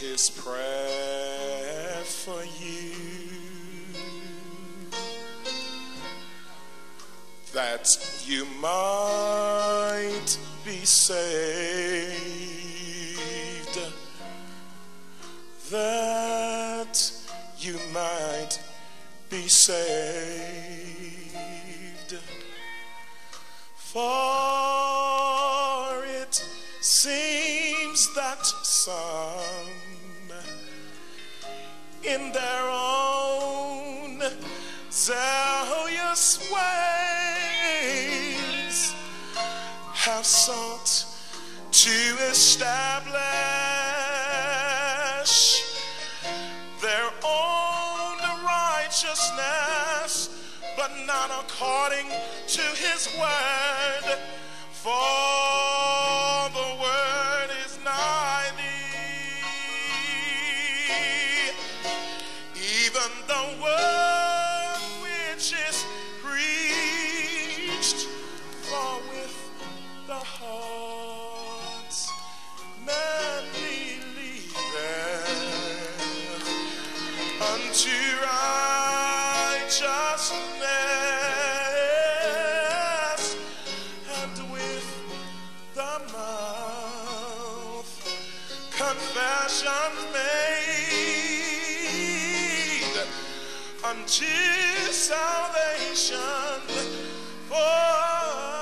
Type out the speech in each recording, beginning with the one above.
his prayer for you that you might be saved, that you might be saved. For it seems that some in their own zealous ways have sought to establish their own righteousness, but not according to his word. For for with the heart man believeth unto righteousness, and with the mouth confession made unto salvation. For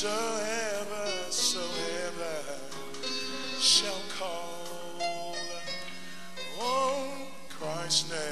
whosoever, soever shall call. On Christ's name,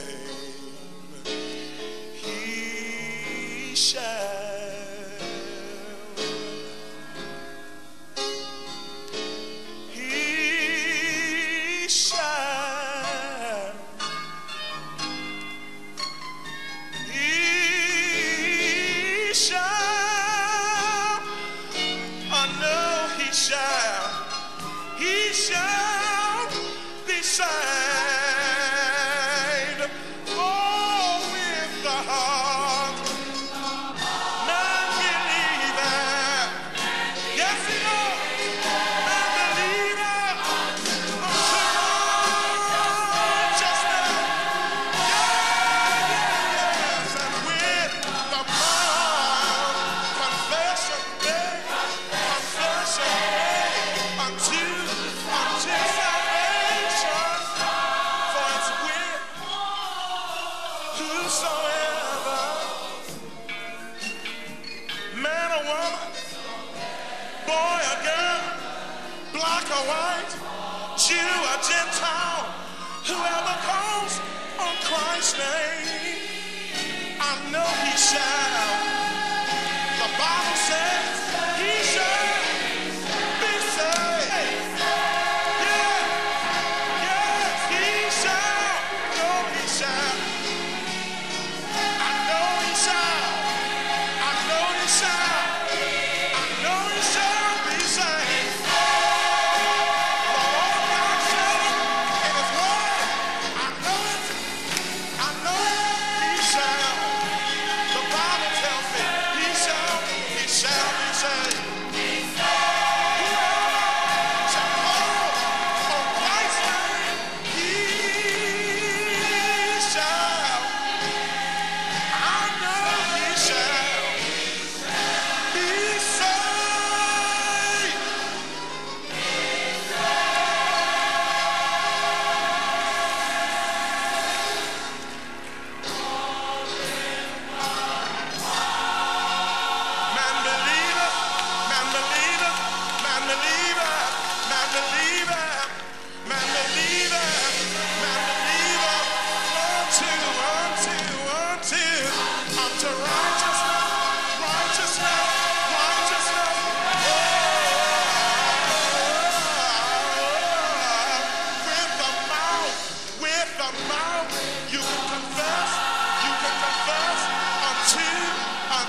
black or white, Jew or Gentile, whoever calls on Christ's name, I know he shall.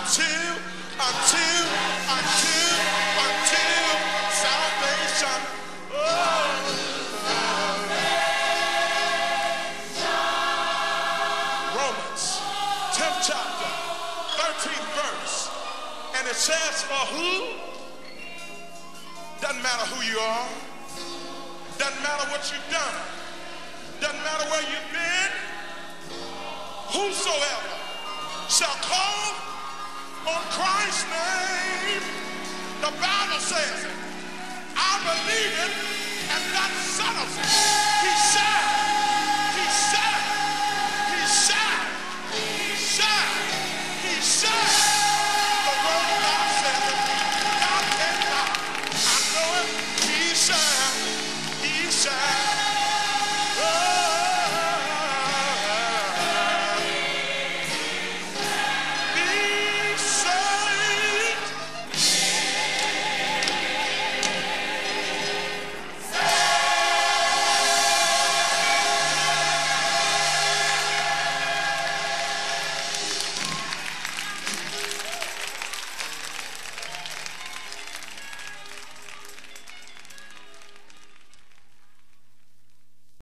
Unto, unto, unto, unto salvation. Oh. Romans, 10th chapter, 13th verse. And it says, For who Doesn't matter who you are. Doesn't matter what you've done. Doesn't matter where you've been. Whosoever shall call on Christ's name, the Bible says, it,